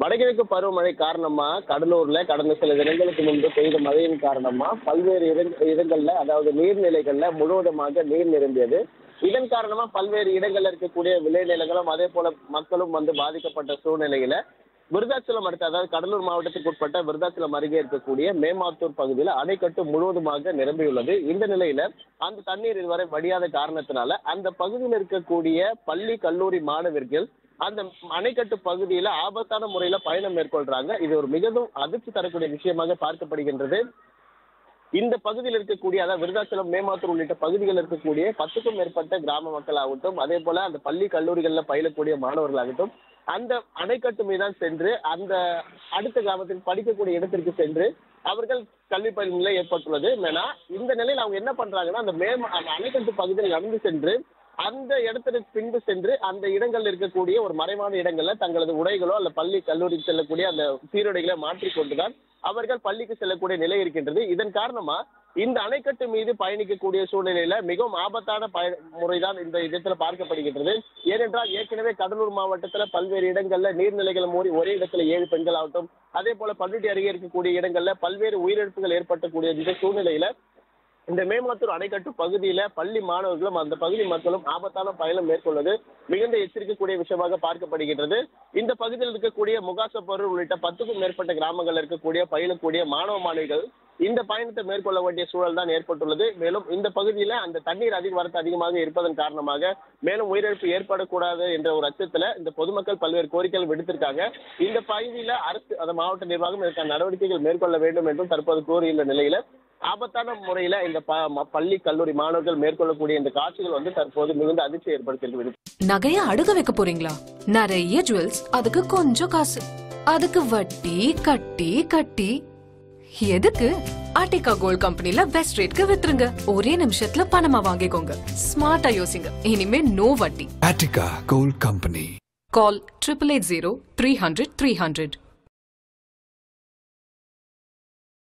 வடகிழக்கு பருவமழை காரணமா கடலூர்ல கடந்த சில தினங்களுக்கு முன்பு பெய்த மழையின் காரணமா பல்வேறு இடங்கள்ல அதாவது நீர்நிலைகள்ல முழுவதுமாக நீர் நிரம்பியது. இதன் காரணமா பல்வேறு இடங்கள்ல இருக்கக்கூடிய விளைநிலங்களும் அதே போல மக்களும் வந்து பாதிக்கப்பட்ட சூழ்நிலையில விருதாச்சலம் அடுத்த அதாவது கடலூர் மாவட்டத்துக்கு உட்பட்ட விருதாச்சலம் அருகே இருக்கக்கூடிய மேமாத்தூர் பகுதியில் அணைக்கட்டு முழுவதுமாக நிரம்பியுள்ளது. இந்த நிலையில அந்த தண்ணீர் இதுவரை வடியாத காரணத்தினால அந்த பகுதியில் இருக்கக்கூடிய பள்ளி கல்லூரி மாணவர்கள் அந்த அணைக்கட்டு பகுதியில ஆபத்தான முறையில பயணம் மேற்கொள்றாங்க. இது ஒரு மிகவும் அதிர்ச்சி தரக்கூடிய விஷயமாக பார்க்கப்படுகின்றது. இந்த பகுதியில் இருக்கக்கூடிய அதாவது விருதாச்சலம் மேமாத்தூர் உள்ளிட்ட பகுதிகளில் இருக்கக்கூடிய பத்துக்கும் மேற்பட்ட கிராம மக்கள் ஆகட்டும் அதே போல அந்த பள்ளி கல்லூரிகள்ல பயிலக்கூடிய மாணவர்களாகட்டும் அந்த அணைக்கட்டு மீதான் சென்று அந்த அடுத்த கிராமத்தில் படிக்கக்கூடிய இடத்திற்கு சென்று அவர்கள் கல்வி பயிலும் நிலை ஏற்பட்டுள்ளது. ஏன்னா இந்த நிலையில் அவங்க என்ன பண்றாங்கன்னா அந்த மேம் அந்த அணைக்கட்டு பகுதியில் நடந்து சென்று அந்த இடத்திற்கு பின்பு சென்று அந்த இடங்கள்ல இருக்கக்கூடிய ஒரு மறைவான இடங்கள்ல தங்களது உடைகளோ அல்ல பள்ளி கல்லூரிக்கு செல்லக்கூடிய அந்த சீருடைகளை மாற்றிக்கொண்டுதான் அவர்கள் பள்ளிக்கு செல்லக்கூடிய நிலை இருக்கின்றது. இதன் காரணமா இந்த அணைக்கட்டு மீது பயணிக்கக்கூடிய சூழ்நிலையில மிகவும் ஆபத்தான பய முறைதான் இந்த இடத்துல பார்க்கப்படுகின்றது. ஏனென்றால் ஏற்கனவே கடலூர் மாவட்டத்துல பல்வேறு இடங்கள்ல நீர்நிலைகள் மூடி ஒரே இடத்துல ஏழு பெண்கள் ஆகட்டும் அதே போல பண்ருட்டி அருகே இருக்கக்கூடிய இடங்கள்ல பல்வேறு உயிரிழப்புகள் ஏற்பட்டக்கூடிய இந்த சூழ்நிலையில இந்த மேமாத்தூர் அணைக்கட்டு பகுதியில பள்ளி மாணவர்களும் அந்த பகுதி மக்களும் ஆபத்தான பயணம் மேற்கொள்வது மிகுந்த எச்சரிக்கக்கூடிய விஷயமாக பார்க்கப்படுகின்றது. இந்த பகுதியில் இருக்கக்கூடிய முகாசப்பொருள் உள்ளிட்ட பத்துக்கும் மேற்பட்ட கிராமங்கள்ல இருக்கக்கூடிய பயிலக்கூடிய மாணவ மாணவிகள் இந்த பயணத்தை மேற்கொள்ள வேண்டிய சூழல் தான் ஏற்பட்டுள்ளது. மேலும் இந்த பகுதியில அந்த தண்ணீர் அதிக வரத்து அதிகமாக இருப்பதன் காரணமாக மேலும் உயிரிழப்பு ஏற்படக்கூடாது என்ற ஒரு அச்சத்துல இந்த பொதுமக்கள் பல்வேறு கோரிக்கைகள் விடுத்திருக்காங்க. இந்த பகுதியில அரசு அந்த மாவட்ட நிர்வாகம் இதற்கான நடவடிக்கைகள் மேற்கொள்ள வேண்டும் என்றும் தற்போது கூறியுள்ள நிலையில ஆபத்தான முறையில இந்த பள்ளி கல்லூரி மாணவர்கள் மேற்கொள்ளக்கூடிய இந்த காட்சிகள் வந்து தற்போது மிகுந்த அதிர்ச்சி ஏற்படுத்தியிருக்கு நகைய அடகு வைக்க போறீங்களா? நிறைய ஜுவல்ஸ் அதுக்கு கொஞ்சம் காசு. அதுக்கு வட்டி கட்டி கட்டி. எதுக்கு? ஆர்டிகா கோல்ட் கம்பெனில பெஸ்ட் ரேட்க்கு வித்துருங்க. ஒரே நிமிஷத்துல பணமா வாங்கிக்கோங்க. ஸ்மார்ட்டா யோசிங்க. இனிமே நோ வட்டி. Attica Gold Company. Call triple eight zero three hundred three hundred